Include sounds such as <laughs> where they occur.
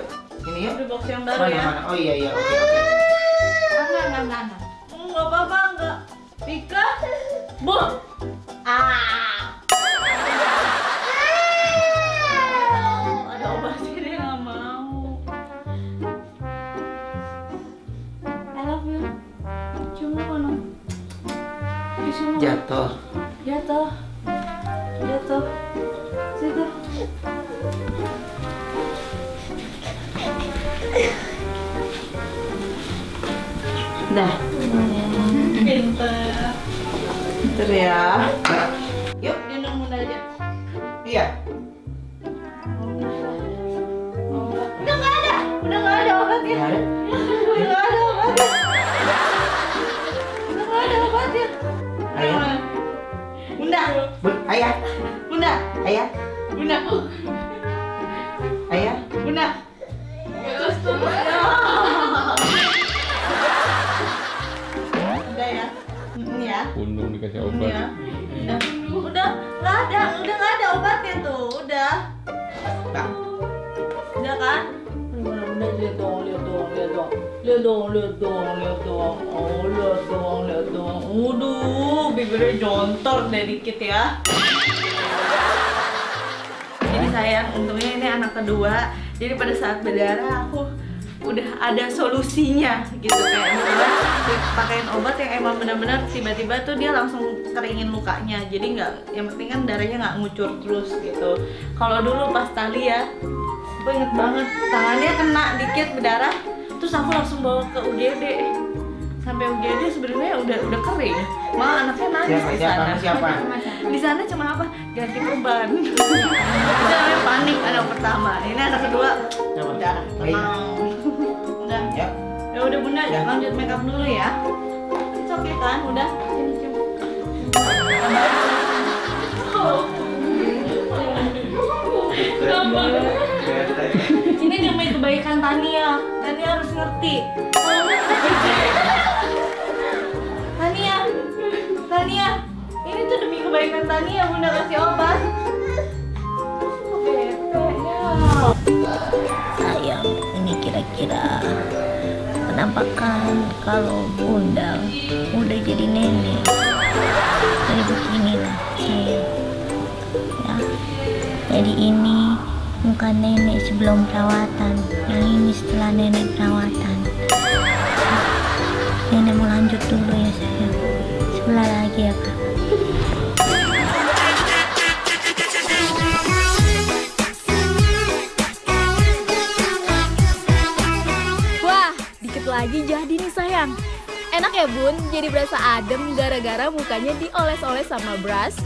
yuk. Ini yuk. Di box yang baru Mana, ya. mana? Oh iya iya, oke oke. Enggak, enggak, enggak, enggak. Enggak apa-apa, enggak. Pika. Bu. Ah. Jatuh. Jatuh. Jatuh. Situ. Dah. Pinter. Pinter ya. Yuk, gendong bunda aja. Iya. Udah nggak ada, udah nggak ada obatnya. Nggak ada. Udah nggak ada obatnya. Udah nggak ada obatnya. Ayah. Bunda, Bun, ayah. bunda, Ayah. bunda, Ayah. bunda. Udah ya, ini ya. Dikasih obat. ya. Udah, udah nggak ada, udah nggak ada obatnya tuh, udah. Nah, Udah kan? Bener lihat dong, lihat dong, lihat dong. Lihat dong, lihat dong, lihat dong. Oh, lihat dong, lihat dong. Waduh, bibirnya jontor deh dikit ya. Sayang, untungnya ini anak kedua. Jadi pada saat berdarah aku udah ada solusinya gitu kayak misalnya pakein obat yang emang benar-benar tiba-tiba tuh dia langsung keringin lukanya jadi nggak yang penting kan darahnya nggak ngucur terus gitu. Kalau dulu pas tali ya aku inget banget tangannya kena dikit berdarah terus aku langsung bawa ke UGD sampai UGD sebenarnya udah udah kering. Malah anaknya nangis siapa di siapa sana. siapa? <laughs> di sana cuma apa? Ganti perban itu namanya panik anak pertama. Ini anak kedua. Udah tenang. Udah Ya. ya udah bunda Ya. lanjut makeup dulu ya. It's okay kan udah cium. ini demi kebaikan Tania. Tania harus ngerti <laughs> kebaikan Tania bunda kasih obat. Sayang ini kira-kira penampakan kalau bunda udah jadi nenek. Jadi beginilah sayang. Ya jadi ini muka nenek sebelum perawatan. Yang ini setelah nenek perawatan. Nenek mau lanjut dulu ya sayang. Sebelah lagi ya kak sayang. Enak ya bun, jadi berasa adem gara-gara mukanya dioles-oles sama brush